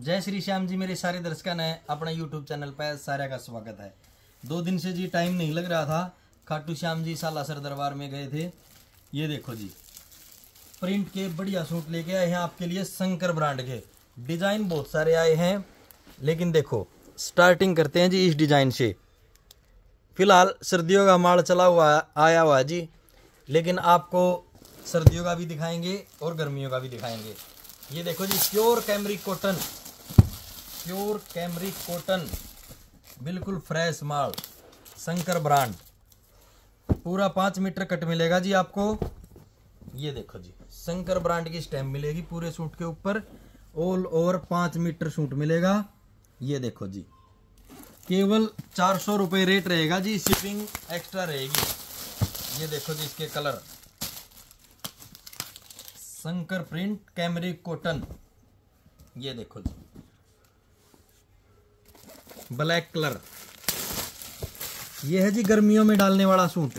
जय श्री श्याम जी, मेरे सारे दर्शकों ने अपने यूट्यूब चैनल पर सारे का स्वागत है। दो दिन से जी टाइम नहीं लग रहा था। खाटू श्याम जी सालासर दरबार में गए थे। ये देखो जी। प्रिंट के बढ़िया सूट लेके आए हैं आपके लिए शंकर ब्रांड के। डिज़ाइन बहुत सारे आए हैं। लेकिन देखो स्टार्टिंग करते हैं जी इस डिज़ाइन से। फ़िलहाल सर्दियों का माल चला हुआ, आया हुआ जी। लेकिन आपको सर्दियों का भी दिखाएँगे और गर्मियों का भी दिखाएँगे। ये देखो जी pure cambric cotton pure cambric cotton, बिल्कुल फ्रेश माल, शंकर ब्रांड। पूरा पाँच मीटर कट मिलेगा जी आपको। ये देखो जी, शंकर ब्रांड की स्टैम्प मिलेगी पूरे सूट के ऊपर। ऑल ओवर पाँच मीटर सूट मिलेगा। ये देखो जी, केवल चार सौ रुपये रेट रहेगा जी, शिपिंग एक्स्ट्रा रहेगी। ये देखो जी इसके colour. Shankar print cambric cotton. ये देखो जी ब्लैक कलर। ये है जी गर्मियों में डालने वाला सूट।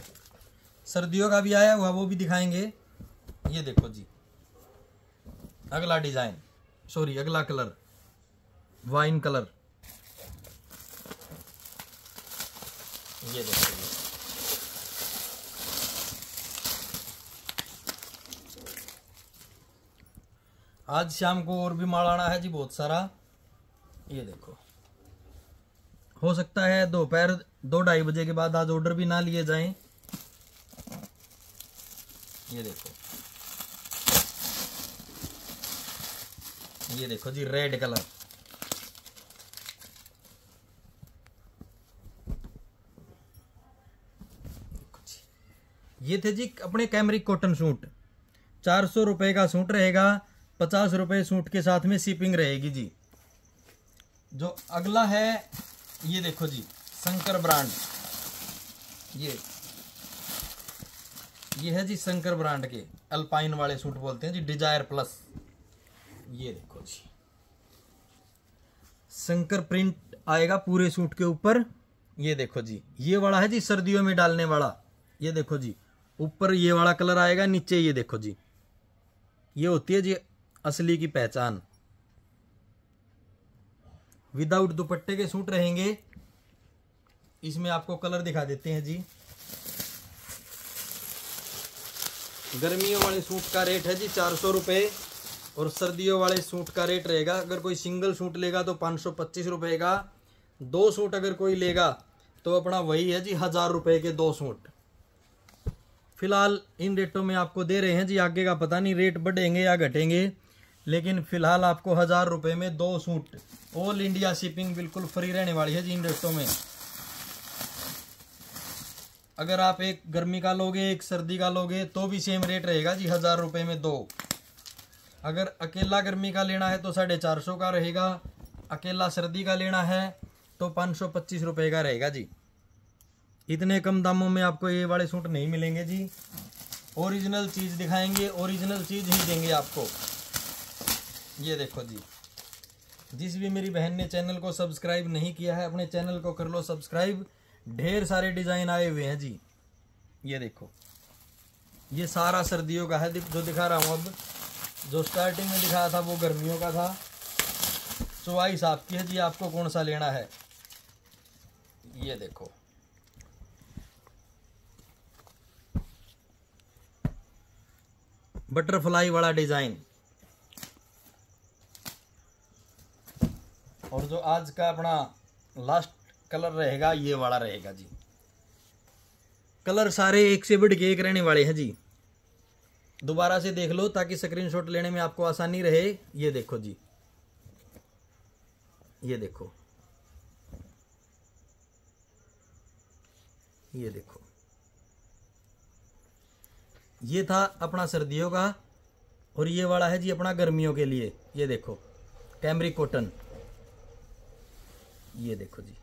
सर्दियों का भी आया हुआ, वो भी दिखाएँगे। ये देखो जी। अगला डिज़ाइन। सॉरी अगला कलर। Wine colour. ये देखो जी। आज शाम को और भी माल आना है जी बहुत सारा। ये देखो। हो सकता है दोपहर दो ढाई बजे के बाद आज ऑर्डर भी ना लिए जाएँ। ये देखो। ये देखो जी रेड कलर ये थे जी अपने कैमरिक कॉटन सूट चार सौ रुपये का सूट रहेगा, पचास रुपये सूट के साथ में शिपिंग रहेगी जी। जो अगला है ये देखो जी, शंकर ब्रांड। ये। ये है जी शंकर ब्रांड के, अल्पाइन वाले सूट बोलते हैं जी, डिज़ायर प्लस। ये देखो जी। शंकर प्रिंट आएगा पूरे सूट के ऊपर। ये देखो जी, ये वाला है जी सर्दियों में डालने वाला। ये देखो जी, ऊपर ये वाला कलर आएगा, नीचे ये देखो जी। ये होती है जी असली की पहचान। विदाउट दुपट्टे के सूट रहेंगे। इसमें आपको कलर दिखा देते हैं जी। गर्मियों वाले सूट का रेट है जी चार सौ रुपये और सर्दियों वाले सूट का रेट रहेगा। अगर कोई सिंगल सूट लेगा तो पाँच सौ पच्चीस रुपये का। दो सूट अगर कोई लेगा तो अपना वही है जी हज़ार रुपये के दो सूट। फ़िलहाल इन रेटों में आपको दे रहे हैं जी, आगे का पता नहीं, रेट बढ़ेंगे या घटेंगे। लेकिन फ़िलहाल आपको हज़ार रुपये में दो सूट ऑल इंडिया शिपिंग बिल्कुल फ्री रहने वाली है जी इन रेटों में। अगर आप एक गर्मी का लोगे, एक सर्दी का लोगे तो भी सेम रेट रहेगा जी, हज़ार रुपये में दो। अगर अकेला गर्मी का लेना है तो साढ़े चार सौ का रहेगा, अकेला सर्दी का लेना है तो पाँच सौ पच्चीस रुपये का रहेगा जी। इतने कम दामों में आपको ये वाले सूट नहीं मिलेंगे जी। ओरिजिनल चीज़ दिखाएँगे, ओरिजिनल चीज़ ही देंगे आपको। ये देखो जी। जिस भी मेरी बहन ने चैनल को सब्सक्राइब नहीं किया है, अपने चैनल को कर लो सब्सक्राइब। ढेर सारे डिज़ाइन आए हुए हैं जी। ये देखो। ये सारा सर्दियों का है जो दिखा रहा हूँ अब। जो स्टार्टिंग में दिखाया था, वो गर्मियों का था। चॉइस आपकी है जी, आपको कौन सा लेना है? ये देखो। बटरफ्लाई वाला डिज़ाइन। जो आज का अपना लास्ट कलर रहेगा, ये वाला रहेगा जी। कलर सारे एक से बढ़ के एक रहने वाले हैं जी। दोबारा से देख लो ताकि स्क्रीनशॉट लेने में आपको आसानी रहे। ये देखो जी। ये देखो। ये देखो। ये था अपना सर्दियों का और ये वाला है जी अपना गर्मियों के लिए। ये देखो। कैमरिक कॉटन ये देखो जी।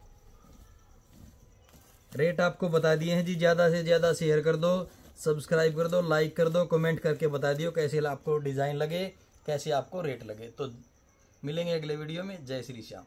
रेट आपको बता दिए हैं जी, ज़्यादा से ज़्यादा शेयर कर दो सब्सक्राइब कर दो लाइक कर दो कमेंट करके बता दियो कैसे आपको डिज़ाइन लगे, कैसे आपको रेट लगे। तो मिलेंगे अगले वीडियो में। जय श्री श्याम।